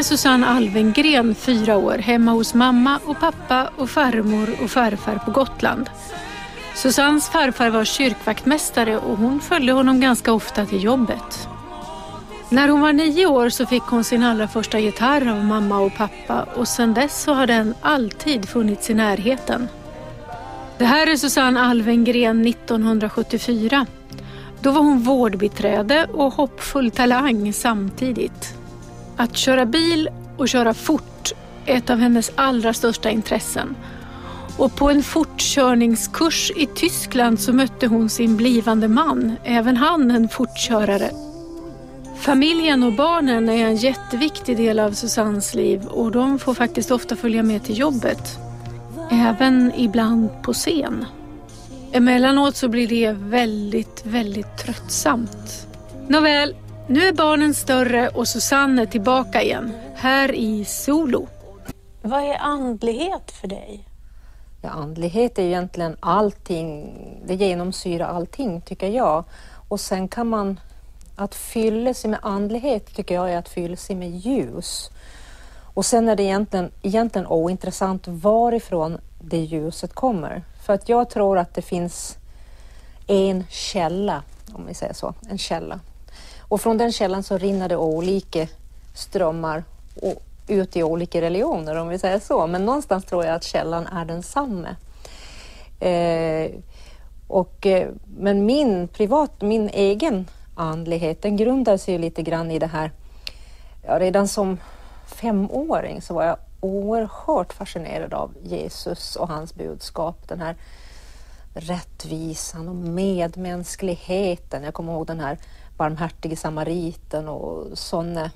är Susanne Alvengren fyra år hemma hos mamma och pappa och farmor och farfar på Gotland. Susannes farfar var kyrkvaktmästare och hon följde honom ganska ofta till jobbet. När hon var nio år så fick hon sin allra första gitarr av mamma och pappa och sedan dess så har den alltid funnits i närheten. Det här är Susanne Alvengren 1974. Då var hon vårdbiträde och hoppfull talang samtidigt. Att köra bil och köra fort är ett av hennes allra största intressen. Och på en fortkörningskurs i Tyskland så mötte hon sin blivande man, även han en fortkörare. Familjen och barnen är en jätteviktig del av Susannes liv och de får faktiskt ofta följa med till jobbet. Även ibland på scen. Emellanåt så blir det väldigt, väldigt tröttsamt. Nåväl, nu är barnen större och Susanne är tillbaka igen, här i Solo. Vad är andlighet för dig? Ja, andlighet är egentligen allting, det genomsyrar allting tycker jag. Och sen kan man, att fylla sig med andlighet tycker jag är att fylla sig med ljus. Och sen är det egentligen, egentligen ointressant varifrån det ljuset kommer. För att jag tror att det finns en källa, om vi säger så, en källa. Och från den källan så rinner det olika strömmar och ut i olika religioner om vi säger så. Men någonstans tror jag att källan är densamma. Eh, och, eh, men min privat, min egen andlighet, den grundar sig lite grann i det här. Ja, redan som femåring så var jag oerhört fascinerad av Jesus och hans budskap. Den här rättvisan och medmänskligheten. Jag kommer ihåg den här barmhärtige samariten och sådana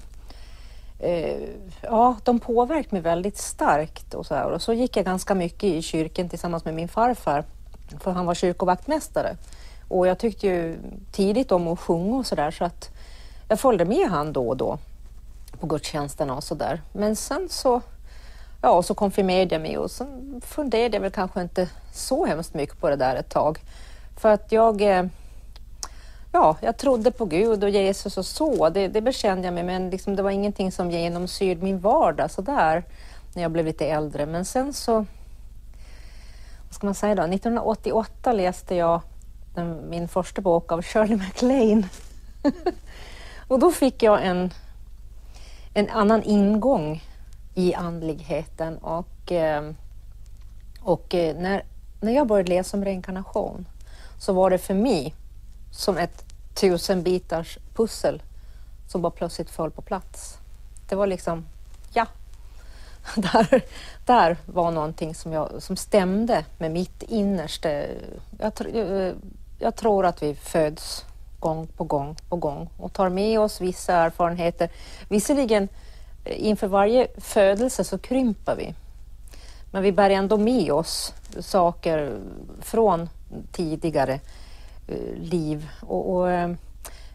eh, ja, de påverkade mig väldigt starkt. Och så, här. och så gick jag ganska mycket i kyrkan tillsammans med min farfar, för han var kyrkovaktmästare. Och jag tyckte ju tidigt om att sjunga och sådär så att jag följde med han då och då på gudstjänsterna och sådär. Men sen så, ja, så konfirmerade jag mig och sen funderade jag väl kanske inte så hemskt mycket på det där ett tag. För att jag eh, ja, jag trodde på Gud och Jesus och så, det, det bekände jag mig, men liksom, det var ingenting som genomsyrde min vardag sådär när jag blev lite äldre. Men sen så, vad ska man säga då, 1988 läste jag den, min första bok av Shirley MacLaine. och då fick jag en, en annan ingång i andligheten och, eh, och eh, när, när jag började läsa om reinkarnation så var det för mig som ett tusen bitars pussel som bara plötsligt föll på plats. Det var liksom, ja, där, där var någonting som, jag, som stämde med mitt innersta. Jag, jag, jag tror att vi föds gång på gång på gång och tar med oss vissa erfarenheter. Visserligen eh, inför varje födelse så krymper vi. Men vi bär ändå med oss saker från tidigare Eh, Eh, liv. Och, och, eh,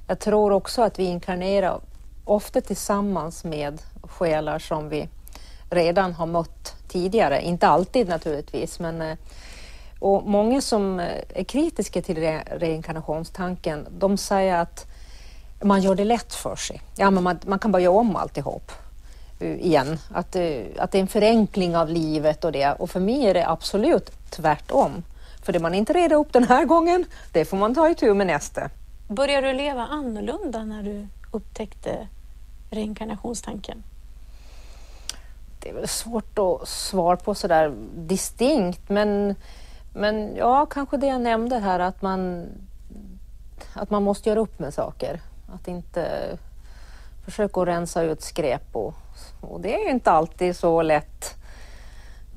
jag tror också att vi inkarnerar ofta tillsammans med själar som vi redan har mött tidigare. Inte alltid naturligtvis, men eh, och många som är kritiska till re reinkarnationstanken, de säger att man gör det lätt för sig. Ja, men man, man kan bara göra om alltihop igen. Att, att det är en förenkling av livet och det. Och för mig är det absolut tvärtom. För det man inte reder upp den här gången, det får man ta itu med nästa. Började du leva annorlunda när du upptäckte reinkarnationstanken? Det är väl svårt att svara på sådär distinkt, men, men ja, kanske det jag nämnde här att man, att man måste göra upp med saker. Att inte försöka rensa ut skräp och, och det är inte alltid så lätt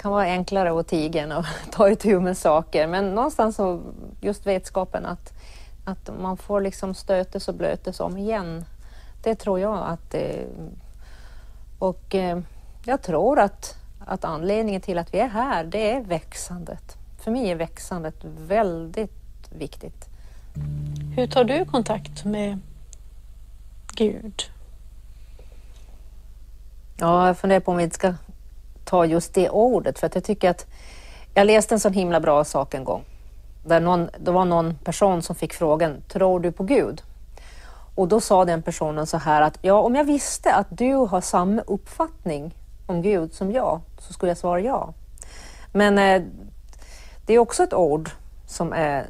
kan vara enklare att tiga än att ta itu med saker. Men någonstans så just vetskapen att, att man får liksom stötes och blötes om igen. Det tror jag att... Och eh, jag tror att, att anledningen till att vi är här, det är växandet. För mig är växandet väldigt viktigt. Hur tar du kontakt med Gud? Ja, jag funderar på om vi ska ta just det ordet för att jag tycker att jag läste en sån himla bra sak en gång. Där någon, det var någon person som fick frågan, tror du på Gud? Och då sa den personen så här att ja, om jag visste att du har samma uppfattning om Gud som jag så skulle jag svara ja. Men eh, det är också ett ord som är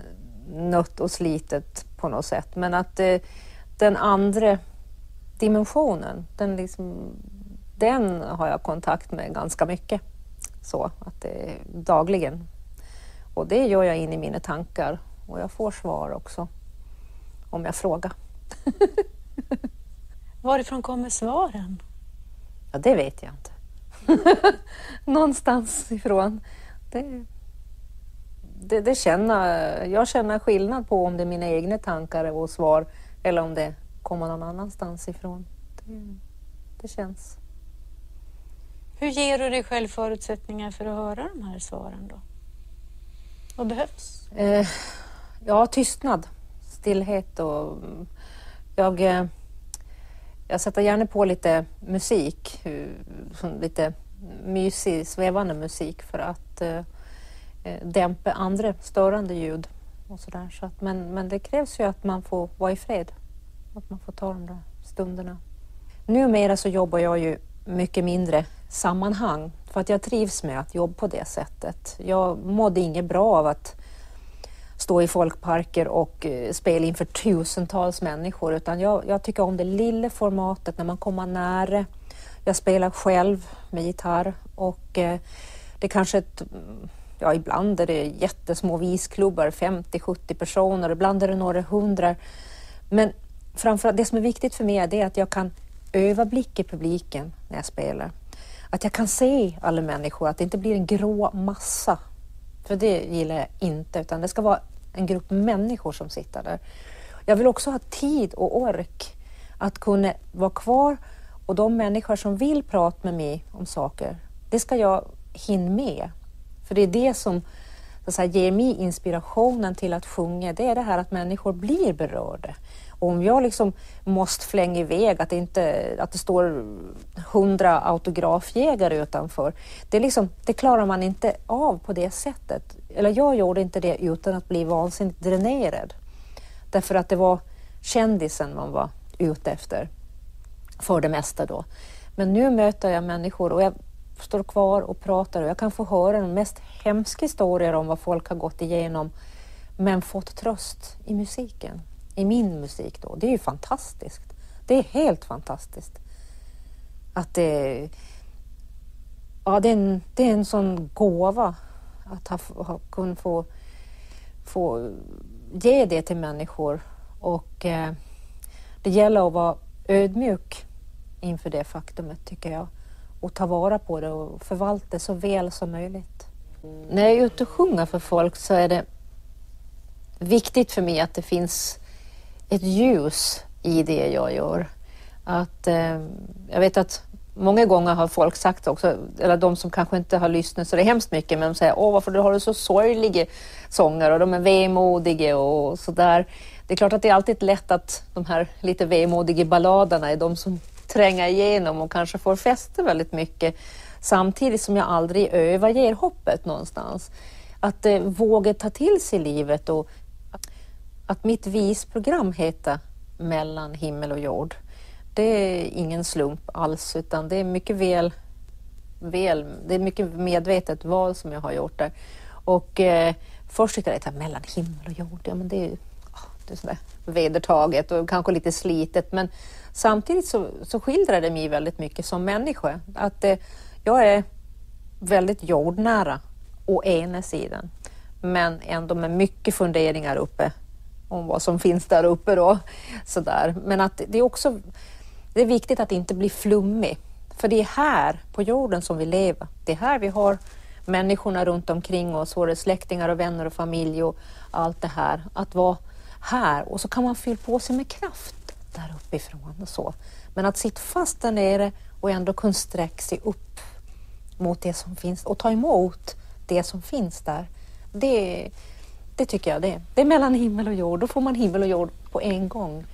nött och slitet på något sätt. Men att eh, den andra dimensionen, den, liksom, den har jag kontakt med ganska mycket. Så att det dagligen. Och det gör jag in i mina tankar och jag får svar också om jag frågar. Varifrån kommer svaren? Ja, det vet jag inte. Någonstans ifrån. Det, det, det känner, jag känner skillnad på om det är mina egna tankar och svar eller om det kommer någon annanstans ifrån. Det, det känns. Hur ger du dig själv förutsättningar för att höra de här svaren då? Vad behövs? Eh, ja, tystnad, stillhet och mm, jag, eh, jag sätter gärna på lite musik, eh, lite mysig, svävande musik för att eh, eh, dämpa andra störande ljud. Och så där. Så att, men, men det krävs ju att man får vara i fred, att man får ta de där stunderna. Numera så jobbar jag ju mycket mindre sammanhang för att jag trivs med att jobba på det sättet. Jag mådde inget bra av att stå i folkparker och eh, spela inför tusentals människor utan jag, jag tycker om det lilla formatet när man kommer nära. Jag spelar själv med gitarr och eh, det är kanske ett ja ibland är det jättesmå visklubbar, 50-70 personer, ibland är det några hundra. Men framförallt det som är viktigt för mig är att jag kan överblicka publiken när jag spelar. Att jag kan se alla människor, att det inte blir en grå massa. För det gillar jag inte, utan det ska vara en grupp människor som sitter där. Jag vill också ha tid och ork att kunna vara kvar och de människor som vill prata med mig om saker, det ska jag hinna med. För det är det som så att säga, ger mig inspirationen till att sjunga, det är det här att människor blir berörda. Om jag liksom måste flänga iväg, att det, inte, att det står hundra autografjägare utanför, det, liksom, det klarar man inte av på det sättet. Eller jag gjorde inte det utan att bli vansinnigt dränerad. Därför att det var kändisen man var ute efter, för det mesta då. Men nu möter jag människor och jag står kvar och pratar och jag kan få höra de mest hemska historier om vad folk har gått igenom men fått tröst i musiken i min musik då. Det är ju fantastiskt. Det är helt fantastiskt. Att det, ja, det, är, en, det är en sån gåva att ha, ha, kunna få, få ge det till människor och eh, det gäller att vara ödmjuk inför det faktumet tycker jag och ta vara på det och förvalta det så väl som möjligt. När jag är ute och sjunger för folk så är det viktigt för mig att det finns ett ljus i det jag gör. Att, eh, jag vet att många gånger har folk sagt också, eller de som kanske inte har lyssnat så det är hemskt mycket, men de säger åh varför har du så sorgliga sånger och de är vemodiga och sådär. Det är klart att det är alltid lätt att de här lite vemodiga balladerna är de som tränger igenom och kanske får fäste väldigt mycket. Samtidigt som jag aldrig överger hoppet någonstans. Att eh, våga ta till sig livet och att mitt visprogram heter Mellan himmel och jord, det är ingen slump alls utan det är mycket väl, väl det är mycket medvetet val som jag har gjort där. Och eh, först tyckte jag att mellan himmel och jord, ja men det är ju det är sådär vedertaget och kanske lite slitet men samtidigt så, så skildrar det mig väldigt mycket som människa. Att eh, jag är väldigt jordnära å ena sidan men ändå med mycket funderingar uppe om vad som finns där uppe. Då. Sådär. Men att det är också det är viktigt att inte bli flummig. För det är här på jorden som vi lever. Det är här vi har människorna runt omkring oss, våra släktingar och vänner och familj och allt det här. Att vara här och så kan man fylla på sig med kraft där uppifrån och så. Men att sitta fast där nere och ändå kunna sträcka sig upp mot det som finns och ta emot det som finns där. Det, det tycker jag det. Det är mellan himmel och jord. Då får man himmel och jord på en gång.